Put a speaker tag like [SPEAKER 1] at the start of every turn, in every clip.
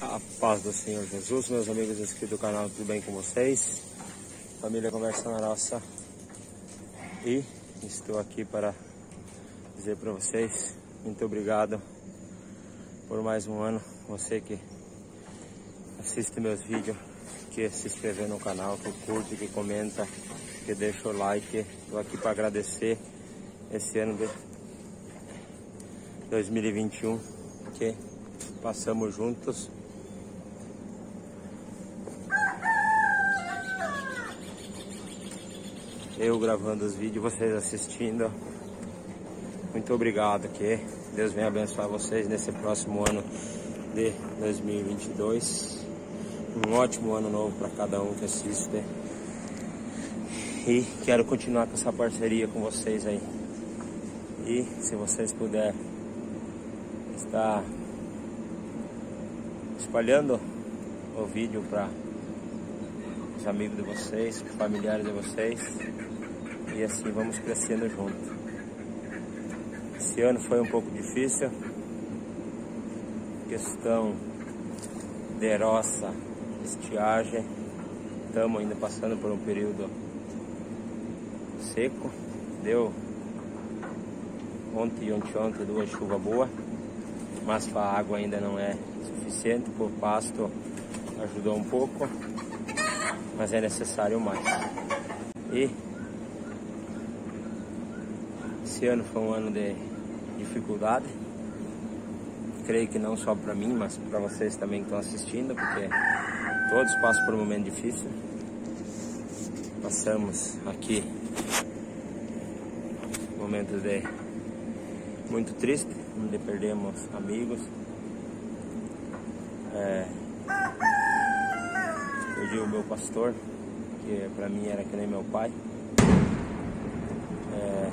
[SPEAKER 1] A paz do Senhor Jesus, meus amigos inscritos do canal, tudo bem com vocês? Família Conversa na Roça. E estou aqui para dizer para vocês muito obrigado por mais um ano. Você que assiste meus vídeos, que se inscreveu no canal, que curte, que comenta, que deixa o like. Estou aqui para agradecer esse ano de 2021 que passamos juntos. Eu gravando os vídeos, vocês assistindo. Muito obrigado, que Deus venha abençoar vocês nesse próximo ano de 2022. Um ótimo ano novo para cada um que assiste. E quero continuar com essa parceria com vocês aí. E se vocês puderem estar espalhando o vídeo para os amigos de vocês, familiares de vocês. E assim vamos crescendo junto. Esse ano foi um pouco difícil. Questão de roça, estiagem. Estamos ainda passando por um período seco. Deu ontem e ontem, duas chuvas boas, mas a água ainda não é suficiente. Por pasto ajudou um pouco, mas é necessário mais. E esse ano foi um ano de dificuldade. Creio que não só para mim, mas para vocês também que estão assistindo, porque todos passam por um momento difícil. Passamos aqui momentos de muito triste, onde perdemos amigos. É, perdi o meu pastor, que para mim era que nem meu pai. É,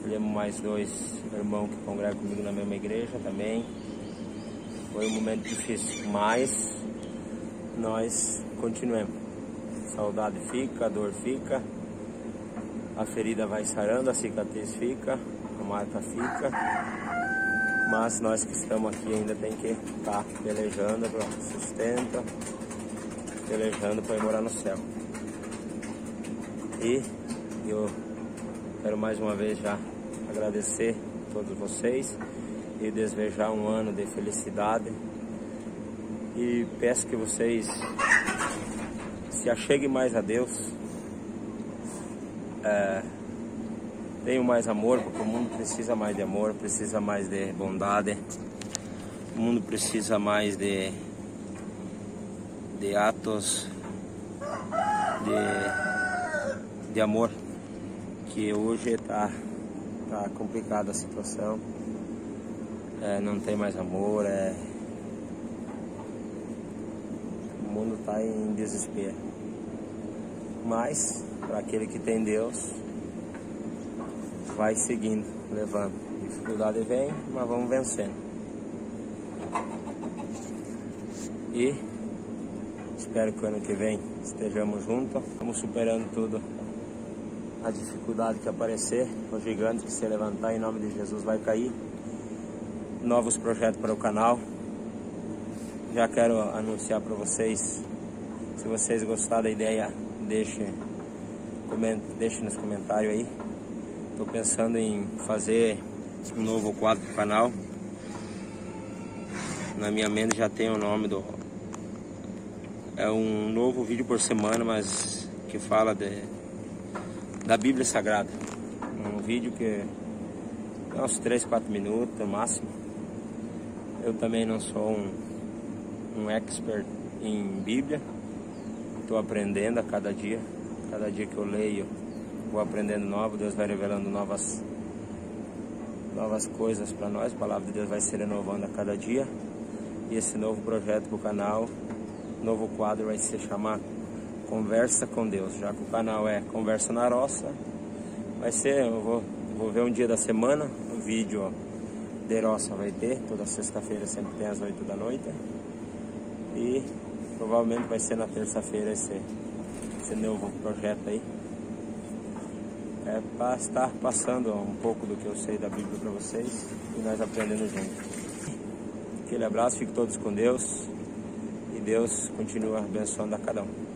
[SPEAKER 1] perdemos mais dois irmãos que congregam comigo na mesma igreja também. Foi um momento difícil, mas nós continuamos. Saudade fica, dor fica, a ferida vai sarando, a cicatriz fica, a marca fica. Mas nós que estamos aqui ainda tem que estar tá pelejando para sustento, pelejando para ir morar no céu. E eu quero mais uma vez já agradecer a todos vocês e desejar um ano de felicidade. E peço que vocês se acheguem mais a Deus. É, tenham mais amor, porque o mundo precisa mais de amor, precisa mais de bondade. O mundo precisa mais de, de atos de, de amor. Que hoje está tá complicada a situação. É, não tem mais amor, é... o mundo está em desespero. Mas, para aquele que tem Deus, vai seguindo, levando. Dificuldade vem, mas vamos vencendo. E espero que o ano que vem estejamos juntos, vamos superando tudo. A dificuldade que aparecer, o gigante que se levantar em nome de Jesus vai cair. Novos projetos para o canal. Já quero anunciar para vocês, se vocês gostaram da ideia, deixe, comente, deixe nos comentários aí. Estou pensando em fazer um novo quadro pro canal. Na minha mente já tem o nome do. É um novo vídeo por semana, mas que fala de, da Bíblia Sagrada. Um vídeo que é uns 3, 4 minutos no máximo. Eu também não sou um, um expert em Bíblia. Estou aprendendo a cada dia. Cada dia que eu leio, vou aprendendo novo, Deus vai revelando novas, novas coisas para nós, a palavra de Deus vai se renovando a cada dia. E esse novo projeto para o canal, novo quadro vai se chamar Conversa com Deus, já que o canal é Conversa na Roça. Vai ser, eu vou, vou ver um dia da semana, o vídeo de roça vai ter, toda sexta-feira sempre tem às 8 da noite. E provavelmente vai ser na terça-feira esse, esse novo projeto aí é para estar passando um pouco do que eu sei da Bíblia para vocês e nós aprendendo juntos. Aquele abraço, fiquem todos com Deus. Deus continua abençoando a cada um.